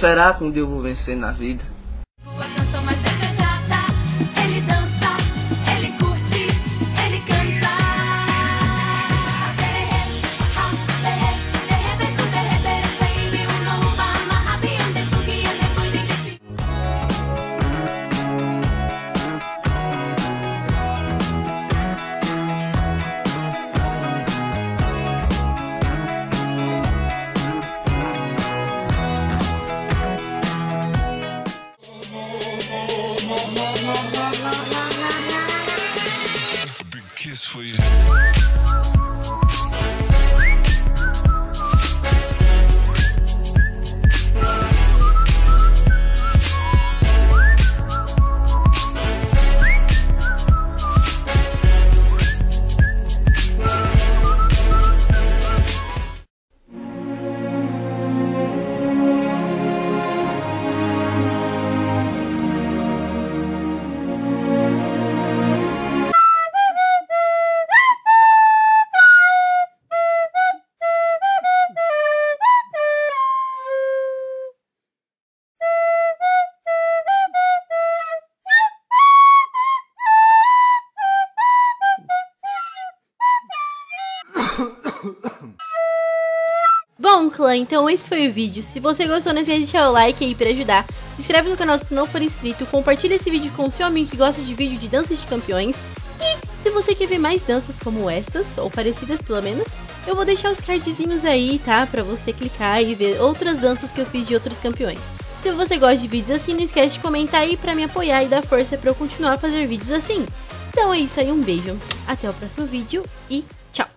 será que um dia eu vou vencer na vida? Kiss for you. Bom, clã, então esse foi o vídeo. Se você gostou, não esqueça de deixar o like aí pra ajudar. Se inscreve no canal se não for inscrito. Compartilha esse vídeo com seu amigo que gosta de vídeo de danças de campeões. E se você quer ver mais danças como estas, ou parecidas pelo menos, eu vou deixar os cardzinhos aí, tá? Pra você clicar e ver outras danças que eu fiz de outros campeões. Se você gosta de vídeos assim, não esquece de comentar aí pra me apoiar e dar força pra eu continuar a fazer vídeos assim. Então é isso aí, um beijo, até o próximo vídeo e tchau!